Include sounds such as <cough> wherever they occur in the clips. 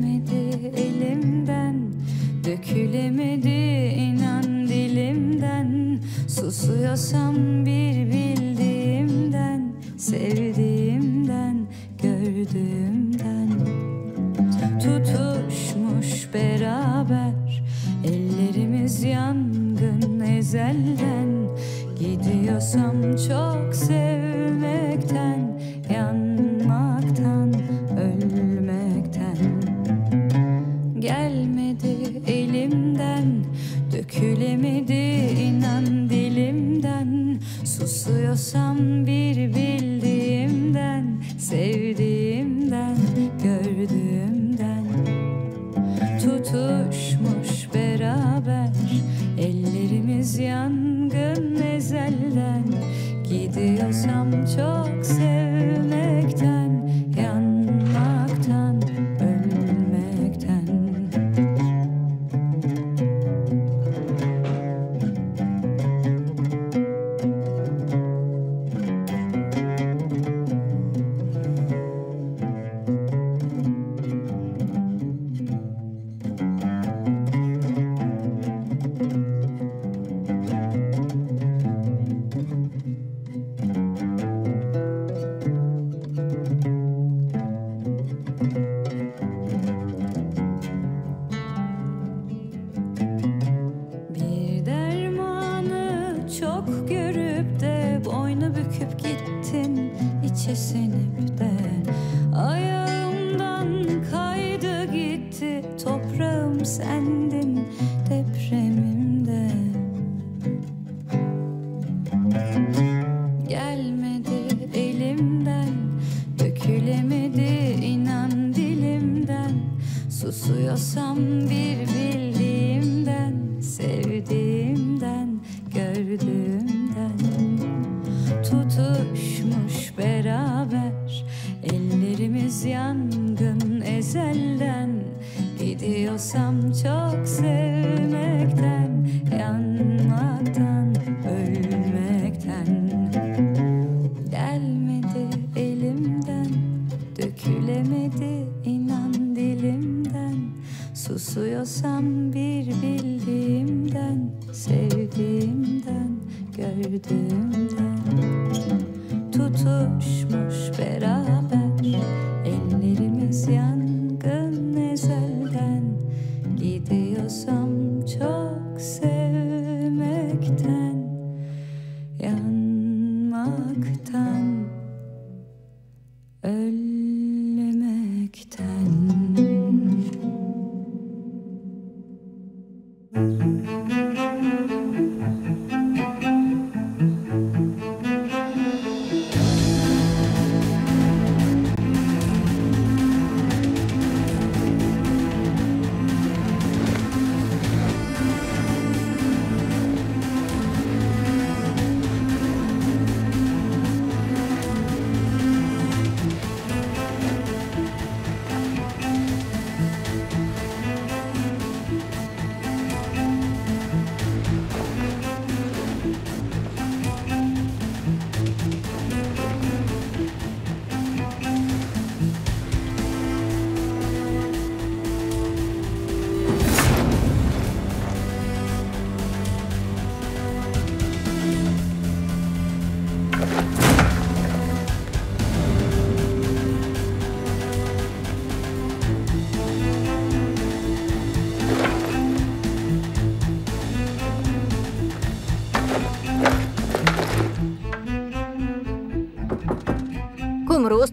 Gelmedi elimden Dökülemedi inan dilimden. Susuyorsam bir bildiğimden Sevdiğimden, gördüğümden. Tutuşmuş beraber Ellerimiz yangın ezelden. Gidiyorsam çok sevmekten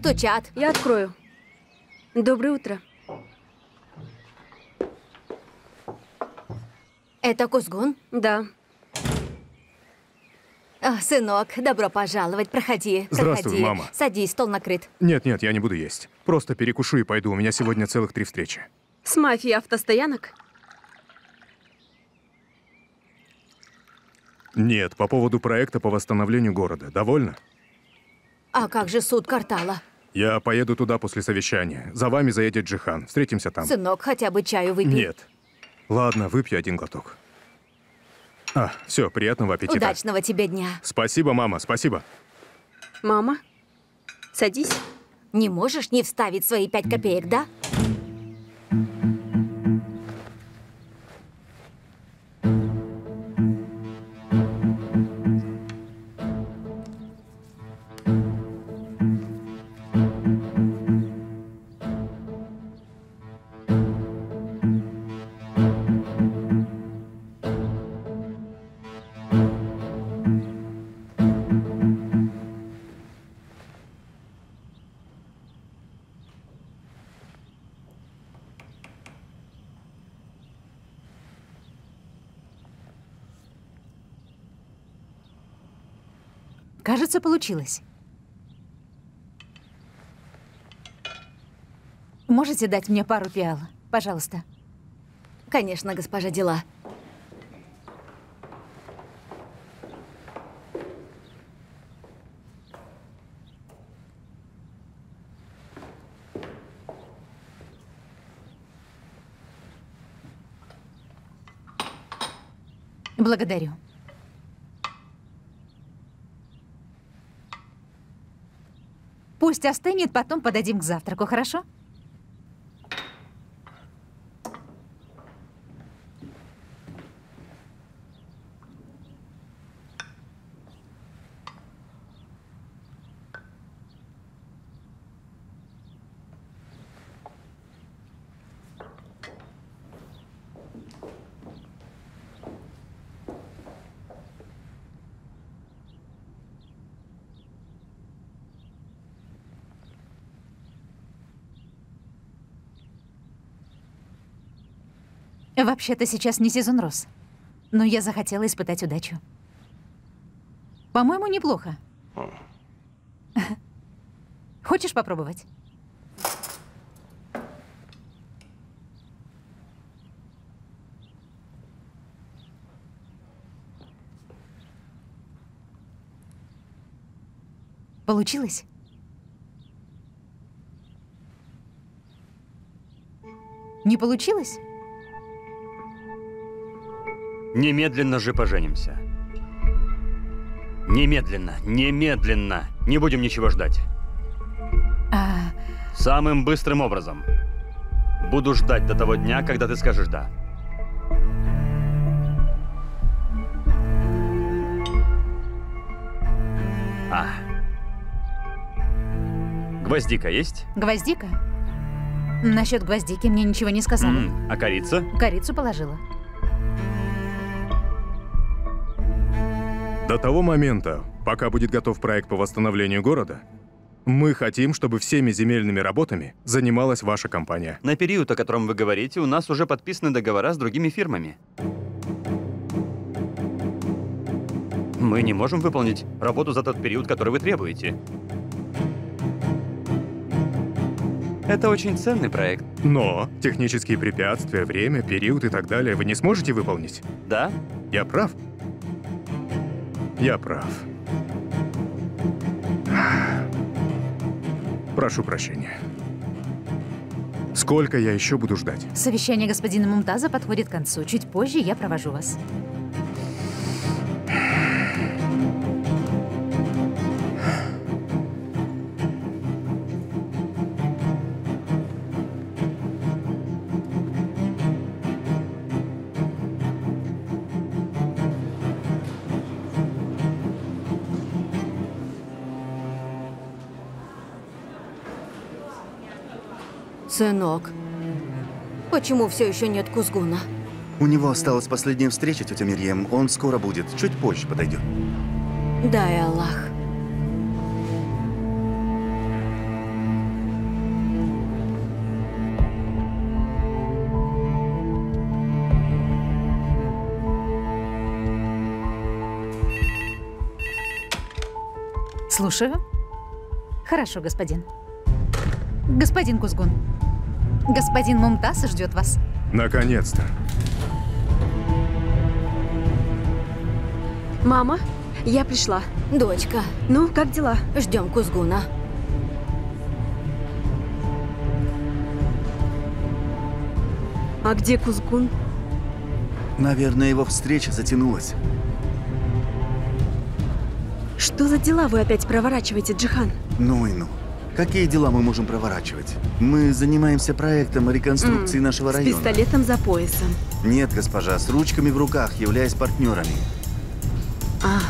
стучат. Я открою. Доброе утро. Это Кузгун? Да. А, сынок, добро пожаловать. Проходи. Здравствуй, проходи. мама. Садись, стол накрыт. Нет, нет, я не буду есть. Просто перекушу и пойду. У меня сегодня целых три встречи. С мафией автостоянок? Нет, по поводу проекта по восстановлению города. Довольно? А как же суд квартала? Я поеду туда после совещания. За вами заедет Джихан. Встретимся там. Сынок, хотя бы чаю выпей. Нет. Ладно, выпью один глоток. А, все, приятного аппетита. Удачного тебе дня. Спасибо, мама, спасибо. Мама, садись. Не можешь не вставить свои пять копеек, да? Кажется, получилось. Можете дать мне пару пиал? Пожалуйста. Конечно, госпожа дела. Благодарю. Пусть остынет, потом подадим к завтраку, хорошо? Вообще-то сейчас не сезон роз. Но я захотела испытать удачу. По-моему, неплохо. <laughs> Хочешь попробовать? Получилось? Не получилось? Немедленно же поженимся. Немедленно, немедленно. Не будем ничего ждать. А, Самым быстрым образом. Буду ждать до того дня, когда ты скажешь «да». А. Гвоздика есть? гвоздика? Насчет гвоздики мне ничего не сказали. М, А корица? Корицу положила. До того момента, пока будет готов проект по восстановлению города, мы хотим, чтобы всеми земельными работами занималась ваша компания. На период, о котором вы говорите, у нас уже подписаны договора с другими фирмами. Мы не можем выполнить работу за тот период, который вы требуете. Это очень ценный проект, Но технические препятствия, время, период и так далее вы не сможете выполнить. да? Я прав? Я прав. Прошу прощения. Сколько я еще буду ждать? Совещание господина Мумтаза подходит к концу. Чуть позже я провожу вас. Сынок, почему все еще нет Кузгуна? У него осталась последняя встреча, тетя Мирьем. Он скоро будет, чуть позже подойдет. Дай Аллах. Слушаю. Хорошо, господин. Господин Кузгун. Господин Мумтаз ждет вас. Наконец-то. Мама, я пришла. Дочка, Ну, как дела? ждем Кузгуна. А где Кузгун? Наверное, его встреча затянулась. Что за дела вы опять проворачиваете, Джихан? Ну и ну. Какие дела мы можем проворачивать? Мы занимаемся проектом реконструкции М, нашего С района. пистолетом за поясом. Нет, госпожа, с ручками в руках, являясь партнерами. А,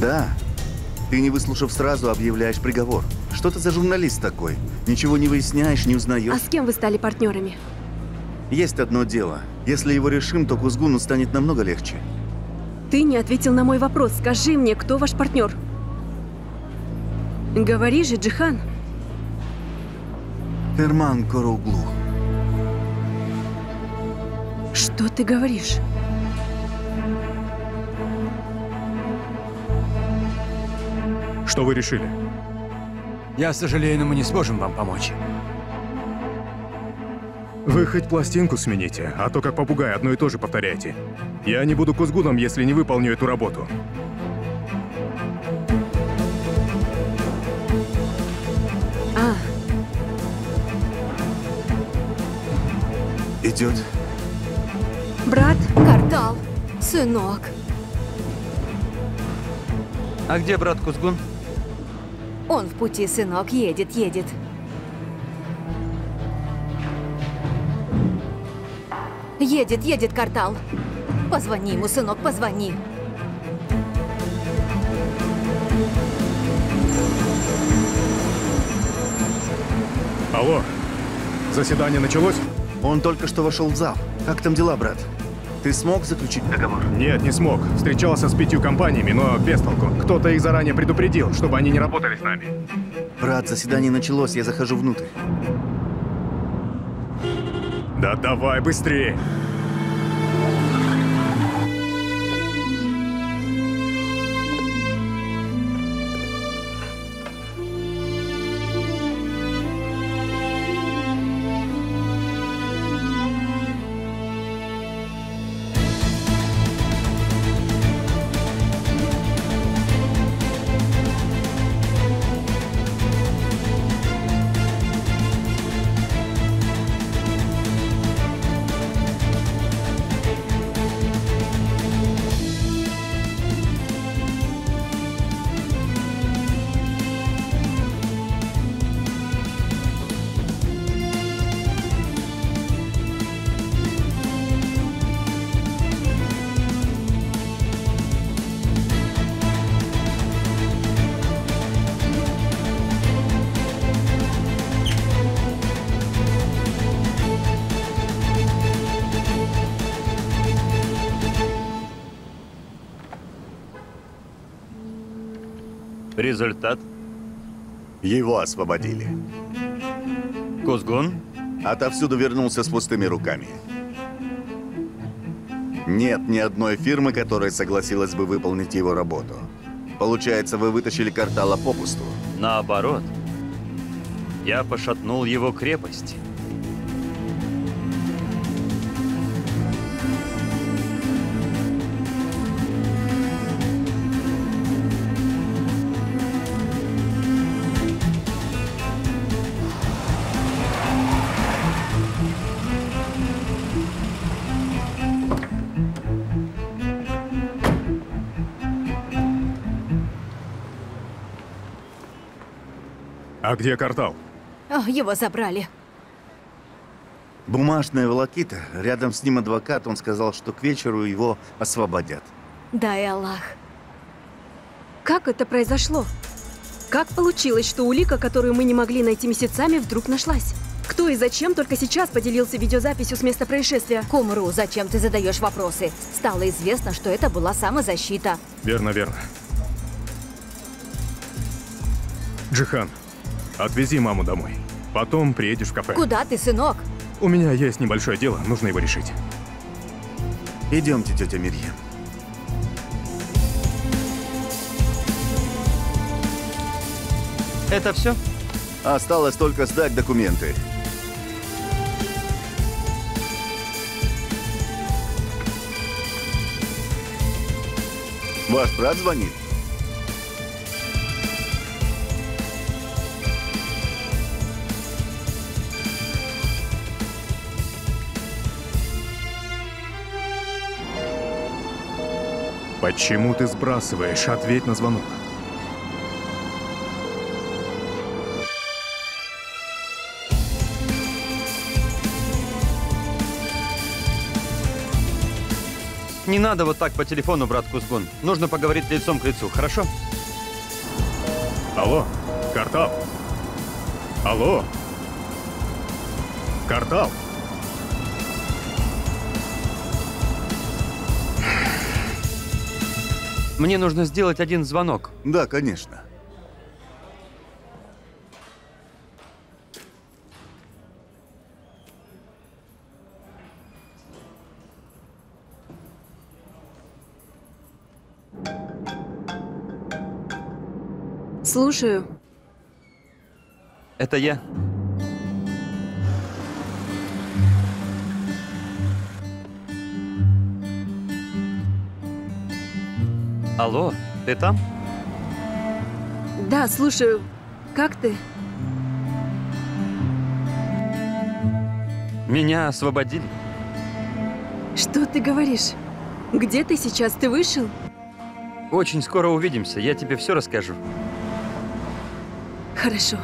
Да. Ты, не выслушав сразу, объявляешь приговор. Что ты за журналист такой? Ничего не выясняешь, не узнаешь. а с кем вы стали партнерами? Есть одно дело. Если его решим, то Кузгуну станет намного легче. Ты не ответил на мой вопрос. Скажи мне, кто ваш партнер? Говори же, Джихан. Ферман Коруглу. Что ты говоришь? Что вы решили? Я сожалею, но мы не сможем вам помочь. Вы хоть пластинку смените, а то как попугай одно и то же повторяйте. Я не буду кузгуном, если не выполню эту работу. Идет. брат, Картал, сынок. А где брат Кузгун? Он в пути, сынок, едет, едет. Едет, едет картал. Позвони ему, сынок, позвони. Алло, заседание началось? Он только что вошел в зал. Как там дела, брат? Ты смог заключить договор? Нет, не смог. Встречался с пятью компаниями, но без толку. Кто-то их заранее предупредил, чтобы они не работали с нами. Брат, заседание началось, я захожу внутрь. Да давай быстрее. Результат? Его освободили. Кузгун? Отовсюду вернулся с пустыми руками. Нет ни одной фирмы, которая согласилась бы выполнить его работу. Получается, вы вытащили картала попусту. Наоборот. Я пошатнул его крепость. А где картал? О, его забрали. Бумажная волокита. Рядом с ним адвокат. Он сказал, что к вечеру его освободят. Дай Аллах. как это произошло? Как получилось, что улика, которую мы не могли найти месяцами, вдруг нашлась? Кто и зачем только сейчас поделился видеозаписью с места происшествия? Кумру, зачем ты задаешь вопросы? Стало известно, что это была самозащита. Верно, верно. Джихан, отвези маму домой. Потом приедешь в кафе. Куда ты, сынок? У меня есть небольшое дело, нужно его решить. Идемте, тетя Мирьям. Это все? Осталось только сдать документы. Ваш брат звонит? Почему ты сбрасываешь? Ответь на звонок. Не надо вот так по телефону, брат Кузгун. Нужно поговорить лицом к лицу, хорошо? Алло, Картал. Алло. Картал. Мне нужно сделать один звонок. Да, конечно. Слушаю. Это я. Алло, ты там? Да, слушаю. Как ты? Меня освободили. Что ты говоришь? Где ты сейчас? Ты вышел? Очень скоро увидимся, я тебе все расскажу. Хорошо.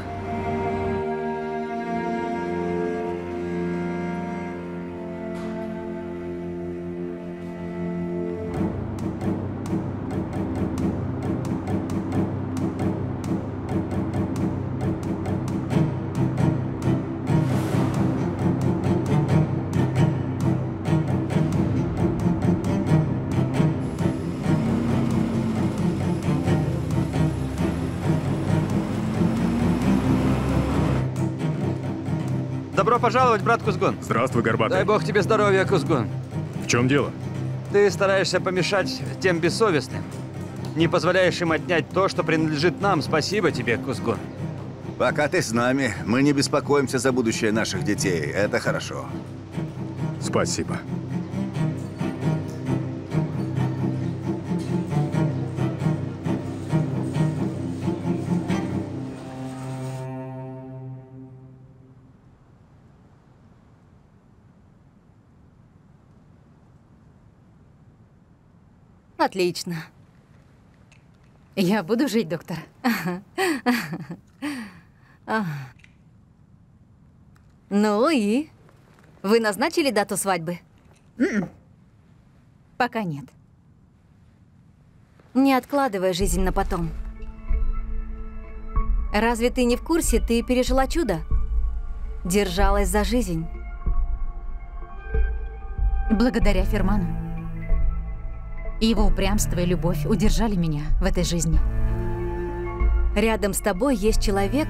Пожаловать, брат Кузгун. Здравствуй, Горбатый. Дай бог тебе здоровья, Кузгун. В чем дело? Ты стараешься помешать тем бессовестным. Не позволяешь им отнять то, что принадлежит нам. Спасибо тебе, Кузгун. Пока ты с нами, мы не беспокоимся за будущее наших детей. Это хорошо. Спасибо. Отлично. Я буду жить, доктор. Ну и? Вы назначили дату свадьбы? Пока нет. Не откладывая жизнь на потом. Разве ты не в курсе, ты пережила чудо? Держалась за жизнь. Благодаря Ферману. Его упрямство и любовь удержали меня в этой жизни. Рядом с тобой есть человек,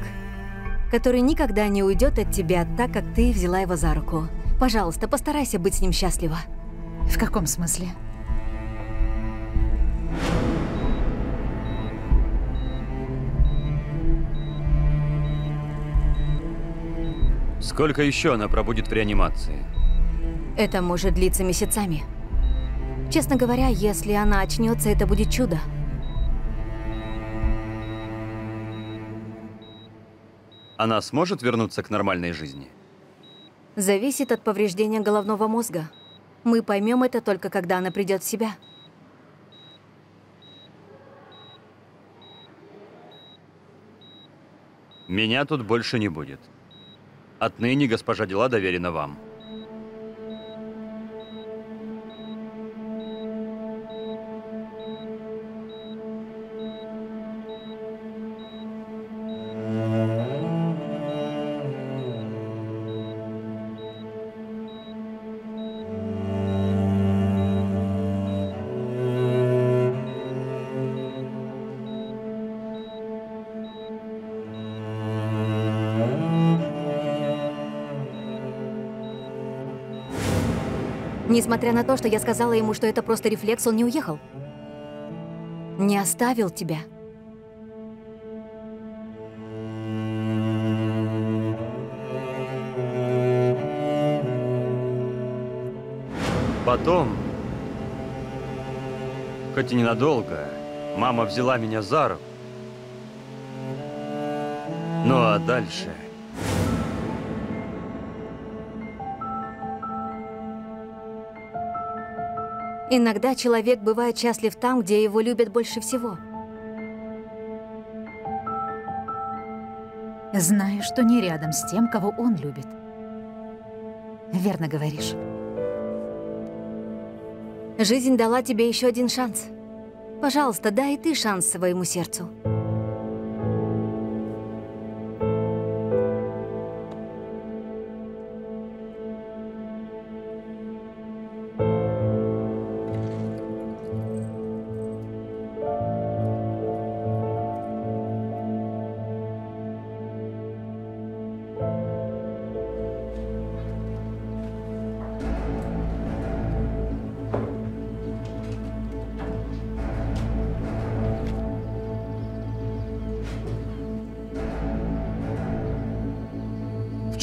который никогда не уйдет от тебя, так как ты взяла его за руку. Пожалуйста, постарайся быть с ним счастлива. В каком смысле? Сколько еще она пробудет в реанимации? Это может длиться месяцами. Честно говоря, если она очнется, это будет чудо. Она сможет вернуться к нормальной жизни? Зависит от повреждения головного мозга. Мы поймем это только когда она придет в себя. Меня тут больше не будет. Отныне госпожа дела доверена вам. Несмотря на то, что я сказала ему, что это просто рефлекс, он не уехал. Не оставил тебя. Потом, хоть и ненадолго, мама взяла меня за руку. Ну а дальше... Иногда человек бывает счастлив там, где его любят больше всего. Знаю, что не рядом с тем, кого он любит. Верно говоришь. Жизнь дала тебе еще один шанс. Пожалуйста, дай и ты шанс своему сердцу.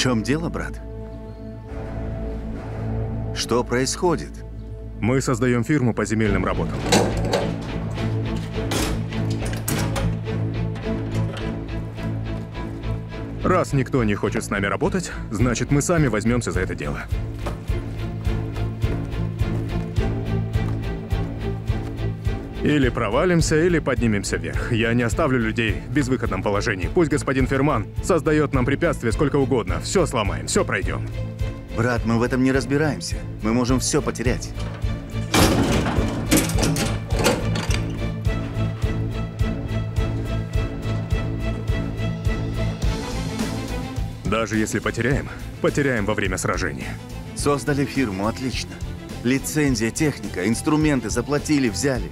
Чем дело, брат? Что происходит? Мы создаем фирму по земельным работам. Раз никто не хочет с нами работать, значит, мы сами возьмемся за это дело. Или провалимся, или поднимемся вверх. Я не оставлю людей в безвыходном положении. Пусть господин Ферман создает нам препятствия сколько угодно. Все сломаем, все пройдем. Брат, мы в этом не разбираемся. Мы можем все потерять. Даже если потеряем, потеряем во время сражения. Создали фирму, отлично. Лицензия, техника, инструменты заплатили, взяли.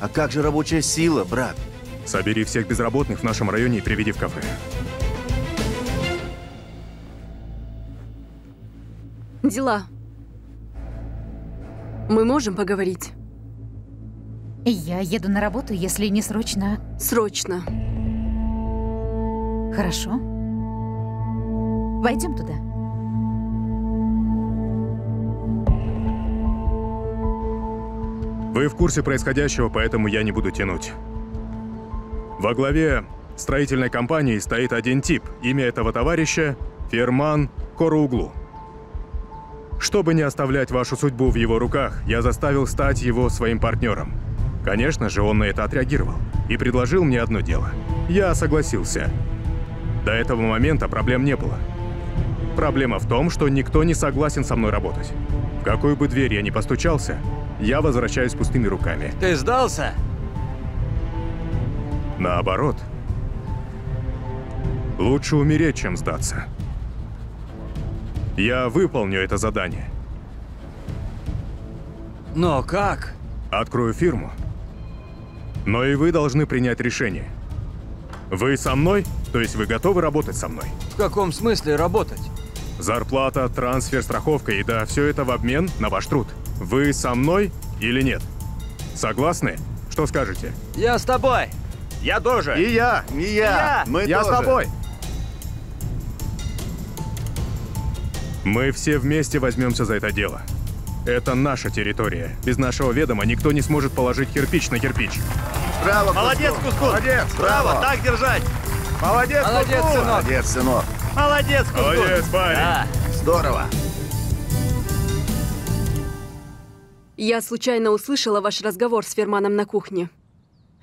А как же рабочая сила, брат? Собери всех безработных в нашем районе и приведи в кафе. Дела. Мы можем поговорить? Я еду на работу, если не срочно. Срочно. Хорошо. Войдем туда. Вы в курсе происходящего, поэтому я не буду тянуть. Во главе строительной компании стоит один тип. Имя этого товарища – Ферман Коруглу. Чтобы не оставлять вашу судьбу в его руках, я заставил стать его своим партнером. Конечно же, он на это отреагировал и предложил мне одно дело. Я согласился. До этого момента проблем не было. Проблема в том, что никто не согласен со мной работать. Какую бы дверь я ни постучался, я возвращаюсь пустыми руками. Ты сдался? Наоборот. Лучше умереть, чем сдаться. Я выполню это задание. Но как? Открою фирму. Но и вы должны принять решение. Вы со мной? То есть вы готовы работать со мной? В каком смысле работать? Зарплата, трансфер, страховка, еда – все это в обмен на ваш труд. Вы со мной или нет? Согласны? Что скажете? Я с тобой. Я тоже. И я, и я, я. мы Я с тоже. тобой. Мы все вместе возьмемся за это дело. Это наша территория. Без нашего ведома никто не сможет положить кирпич на кирпич. Браво, Молодец, Кускун. Молодец, Браво, браво. так держать. Молодец, Молодец, сынок. Молодец, сынок. Молодец, Кускун. Молодец, парень! Да. Здорово. Я случайно услышала ваш разговор с Ферманом на кухне.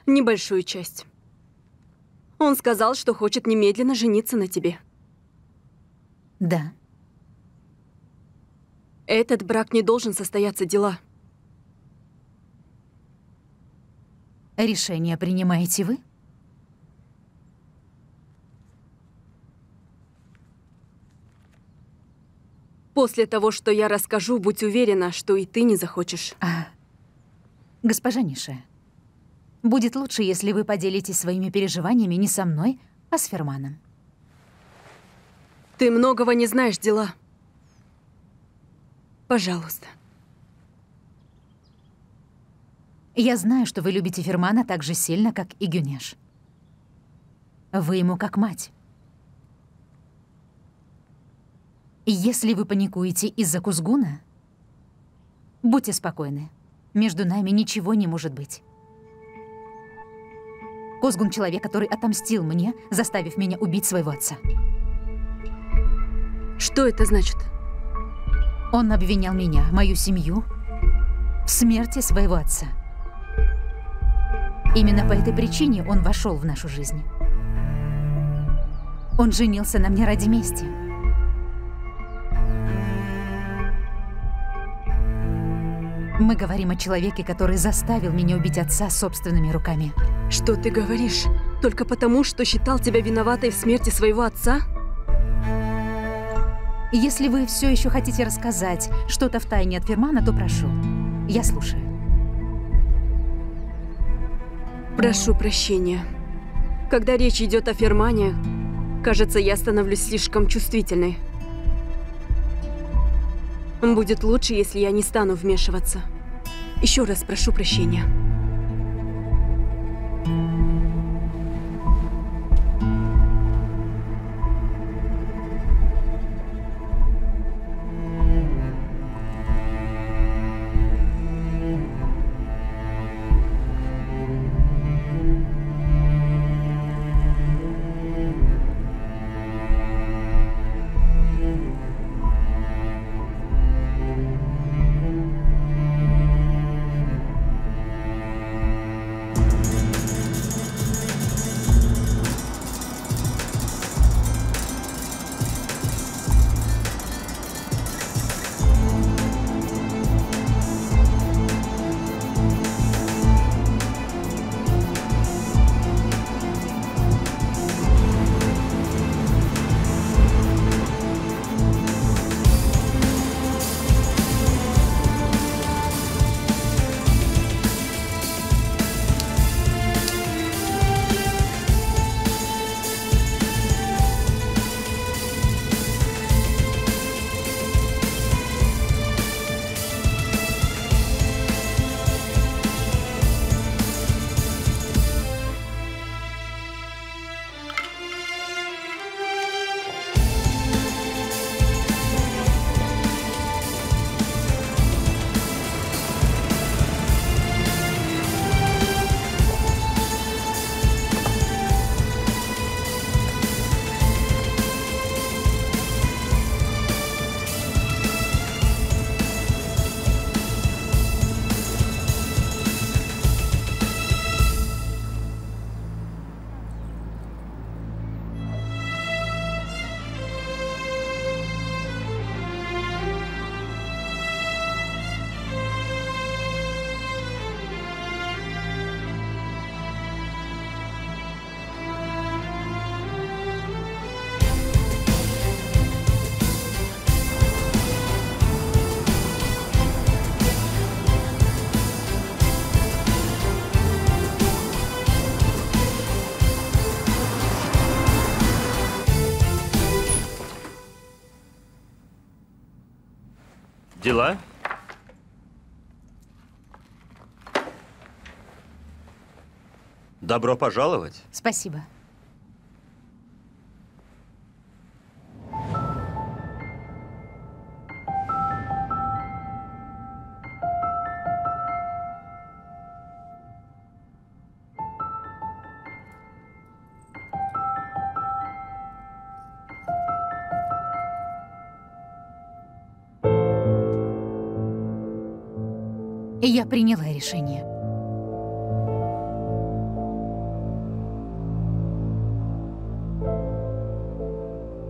Небольшую часть. Он сказал, что хочет немедленно жениться на тебе. Да. Этот брак не должен состояться дела. Решение принимаете вы? После того, что я расскажу, будь уверена, что и ты не захочешь. А, госпожа Ниша, будет лучше, если вы поделитесь своими переживаниями не со мной, а с Ферманом. Ты многого не знаешь, дела. Пожалуйста. Я знаю, что вы любите Фермана так же сильно, как и Гюнеш. Вы ему как мать. И Если вы паникуете из-за Кузгуна, будьте спокойны. Между нами ничего не может быть. Кузгун — человек, который отомстил мне, заставив меня убить своего отца. Что это значит? Он обвинял меня, мою семью, в смерти своего отца. Именно по этой причине он вошел в нашу жизнь. Он женился на мне ради мести. Мы говорим о человеке, который заставил меня убить отца собственными руками. Что ты говоришь? Только потому, что считал тебя виноватой в смерти своего отца? Если вы все еще хотите рассказать что-то в тайне от Фермана, то прошу. Я слушаю. Прошу прощения. Когда речь идет о Фермане, кажется, я становлюсь слишком чувствительной. Будет лучше, если я не стану вмешиваться. Еще раз прошу прощения. Дела? Добро пожаловать. Спасибо. Я приняла решение.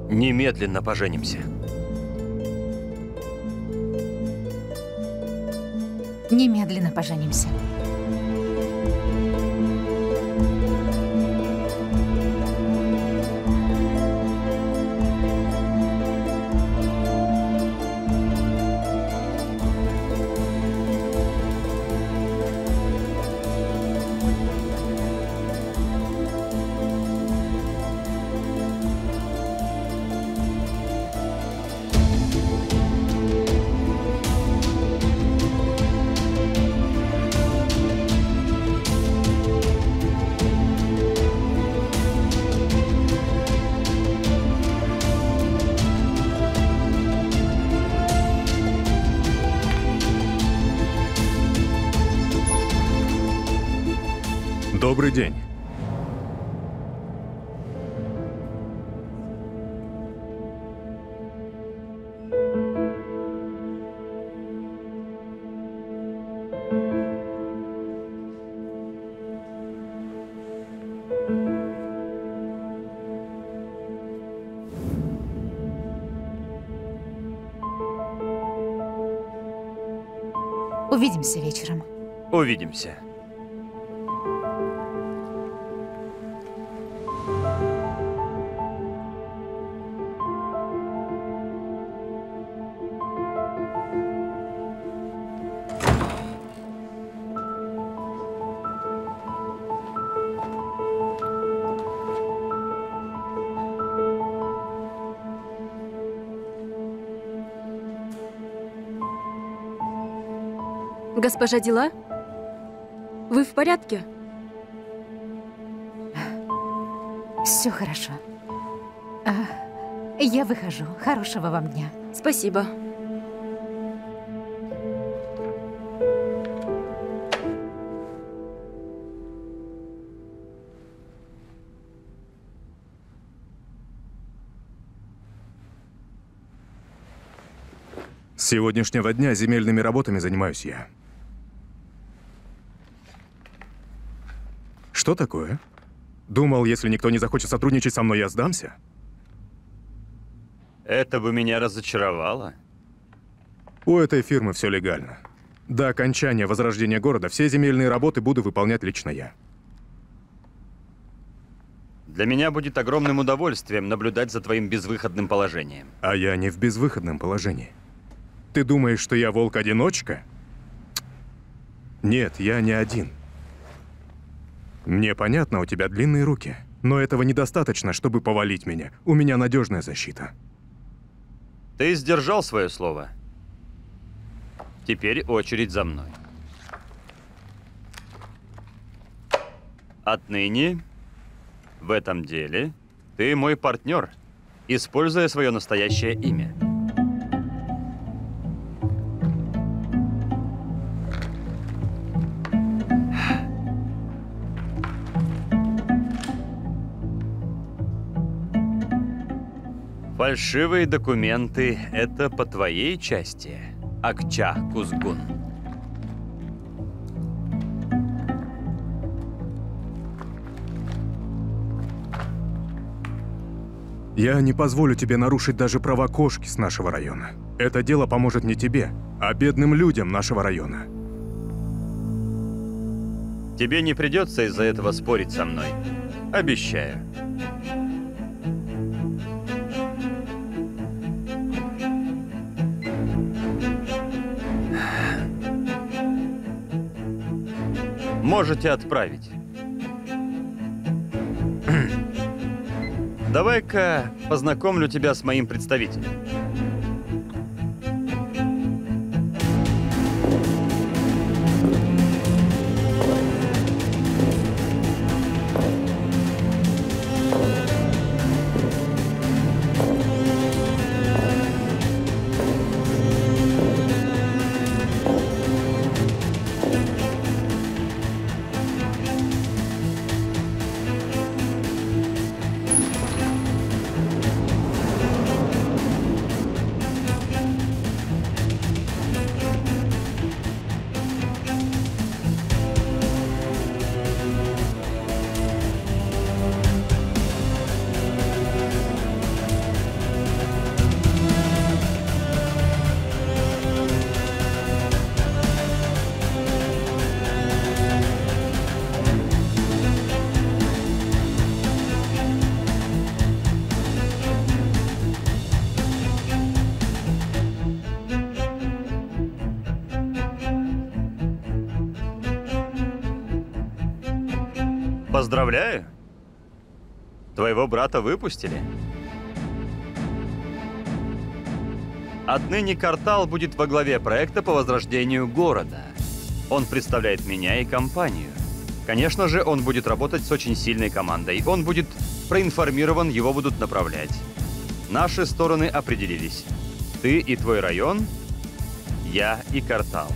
Немедленно поженимся. Немедленно поженимся. Увидимся вечером. Увидимся. Госпожа Дела? Вы в порядке? Все хорошо. А, я выхожу. Хорошего вам дня. Спасибо. С сегодняшнего дня земельными работами занимаюсь я. Что такое? Думал, если никто не захочет сотрудничать со мной, я сдамся? Это бы меня разочаровало. У этой фирмы все легально. До окончания возрождения города все земельные работы буду выполнять лично я. Для меня будет огромным удовольствием наблюдать за твоим безвыходным положением. А я не в безвыходном положении. Ты думаешь, что я волк-одиночка? Нет, я не один. Мне понятно, у тебя длинные руки. Но этого недостаточно, чтобы повалить меня. У меня надежная защита. Ты сдержал свое слово. Теперь очередь за мной. Отныне в этом деле ты мой партнер, используя свое настоящее имя. Фальшивые документы — это по твоей части, Акча Кузгун. Я не позволю тебе нарушить даже права кошки с нашего района. Это дело поможет не тебе, а бедным людям нашего района. Тебе не придется из-за этого спорить со мной. Обещаю. Можете отправить. Давай-ка познакомлю тебя с моим представителем. Поздравляю. Твоего брата выпустили. Отныне Картал будет во главе проекта по возрождению города. Он представляет меня и компанию. Конечно же, он будет работать с очень сильной командой. Он будет проинформирован, его будут направлять. Наши стороны определились. Ты и твой район, я и Картал.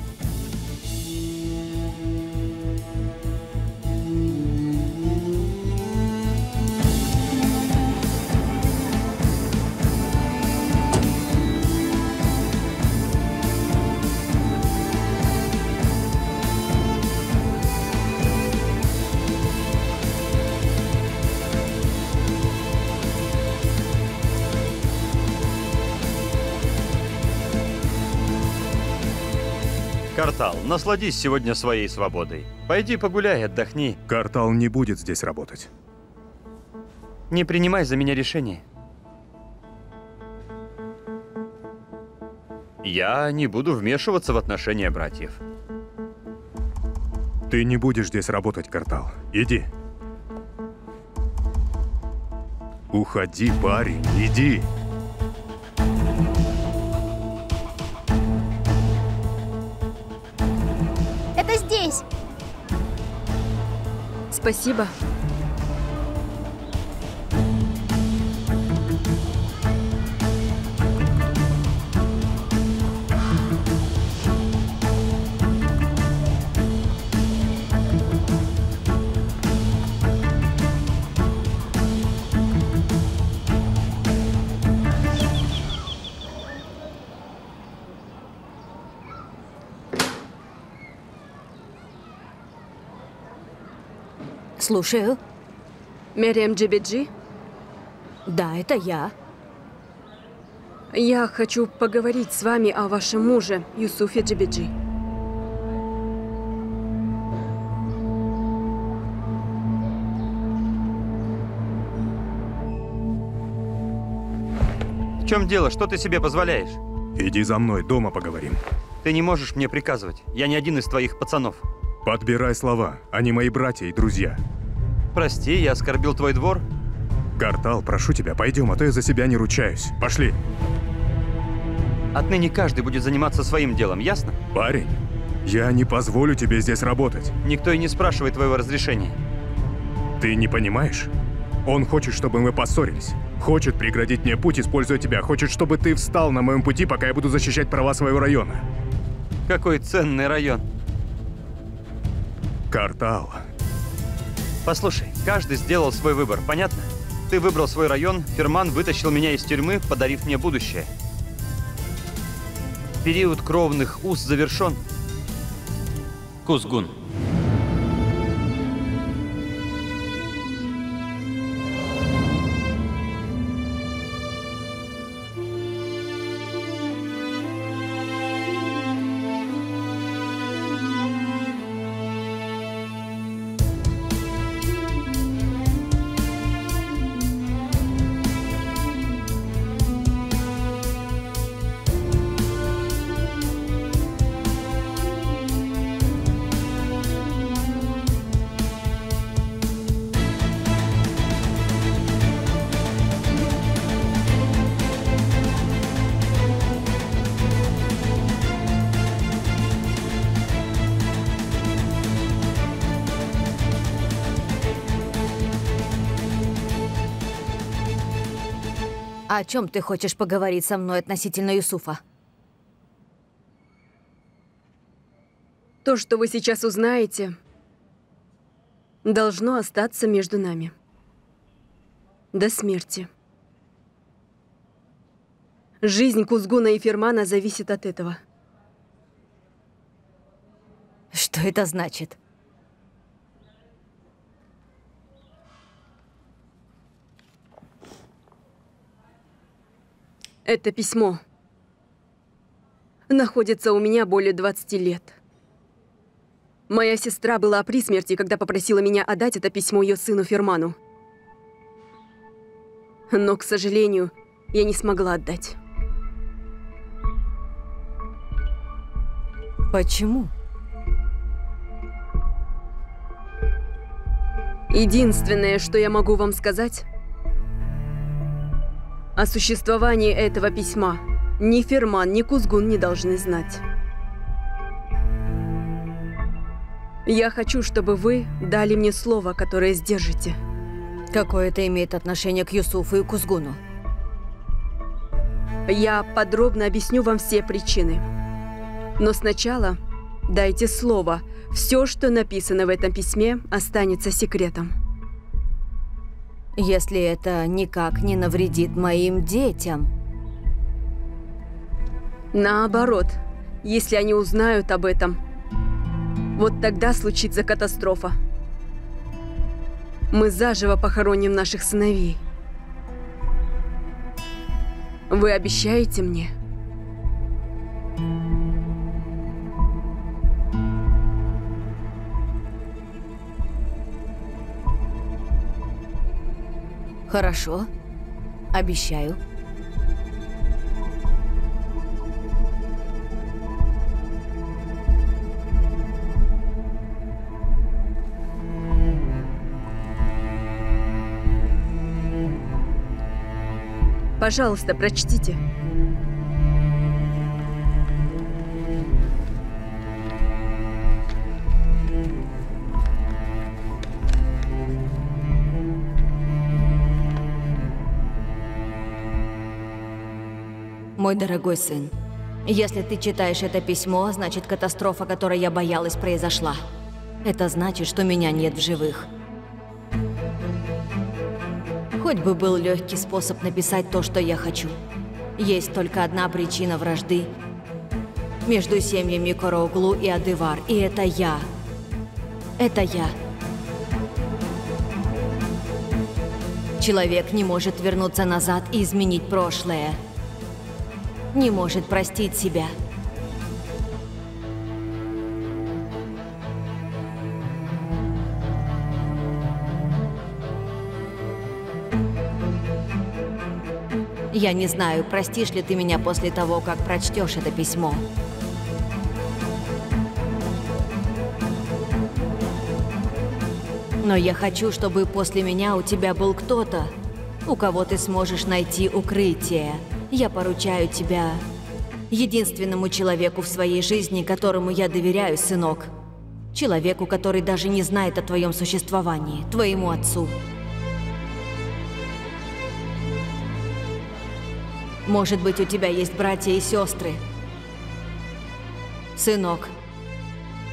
Картал, насладись сегодня своей свободой. Пойди погуляй, отдохни. Картал не будет здесь работать. Не принимай за меня решение. Я не буду вмешиваться в отношения братьев. Ты не будешь здесь работать, Картал. Иди. Уходи, парень, иди. Спасибо. Слушаю. Мериам Джибиджи, Да, это я. я хочу поговорить с вами о вашем муже, Юсуфе Джибиджи. В чем дело? Что ты себе позволяешь? Иди за мной, дома поговорим. Ты не можешь мне приказывать. Я не один из твоих пацанов. Подбирай слова, они мои братья и друзья. Прости, я оскорбил твой двор. Картал, прошу тебя, пойдем, а то я за себя не ручаюсь. Пошли. Отныне каждый будет заниматься своим делом, ясно? Парень, я не позволю тебе здесь работать. Никто и не спрашивает твоего разрешения. Ты не понимаешь? Он хочет, чтобы мы поссорились. Хочет преградить мне путь, используя тебя. Хочет, чтобы ты встал на моем пути, пока я буду защищать права своего района. Какой ценный район. Картал. Послушай, каждый сделал свой выбор, понятно? Ты выбрал свой район, Ферман вытащил меня из тюрьмы, подарив мне будущее. Период кровных уз завершен. Кузгун. О чем ты хочешь поговорить со мной относительно Юсуфа? То, что вы сейчас узнаете, должно остаться между нами. До смерти. Жизнь Кузгуна и Фермана зависит от этого. Что это значит? Это письмо находится у меня более 20 лет. Моя сестра была при смерти, когда попросила меня отдать это письмо ее сыну Ферману. Но, к сожалению, я не смогла отдать. Почему? Единственное, что я могу вам сказать, о существовании этого письма ни Ферман, ни Кузгун не должны знать. Я хочу, чтобы вы дали мне слово, которое сдержите. Какое это имеет отношение к Юсуфу и Кузгуну? Я подробно объясню вам все причины. Но сначала дайте слово. Все, что написано в этом письме, останется секретом. Если это никак не навредит моим детям. Наоборот, если они узнают об этом, вот тогда случится катастрофа. Мы заживо похороним наших сыновей. Вы обещаете мне? Хорошо. Обещаю. Пожалуйста, прочтите. Мой дорогой сын, если ты читаешь это письмо, значит катастрофа, которой я боялась, произошла. Это значит, что меня нет в живых. Хоть бы был легкий способ написать то, что я хочу. Есть только одна причина вражды между семьями Короглу и Адывар, и это я. Это я. Человек не может вернуться назад и изменить прошлое. Не может простить себя. Я не знаю, простишь ли ты меня после того, как прочтешь это письмо. Но я хочу, чтобы после меня у тебя был кто-то, у кого ты сможешь найти укрытие. Я поручаю тебя единственному человеку в своей жизни, которому я доверяю, сынок. Человеку, который даже не знает о твоем существовании, твоему отцу. Может быть, у тебя есть братья и сестры. Сынок,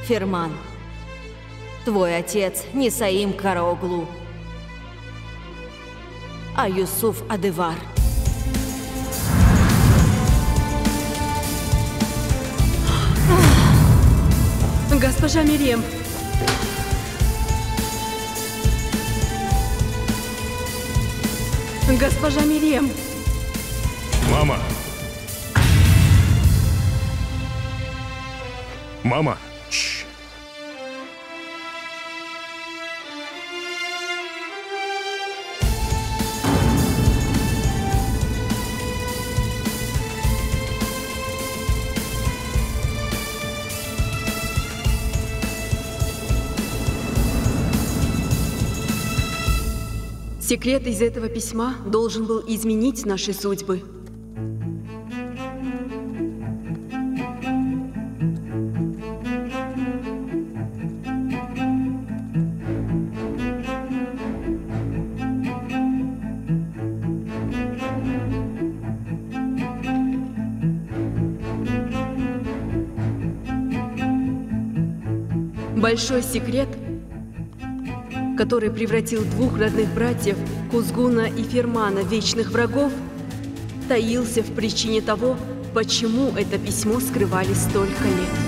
Ферман, твой отец не Саим Караоглу, а Юсуф Адывар. Госпожа Мирем. Госпожа Мирем. Мама! Мама! Секрет из этого письма должен был изменить наши судьбы. Большой секрет, который превратил двух родных братьев Кузгуна и Фермана вечных врагов, таился в причине того, почему это письмо скрывали столько лет.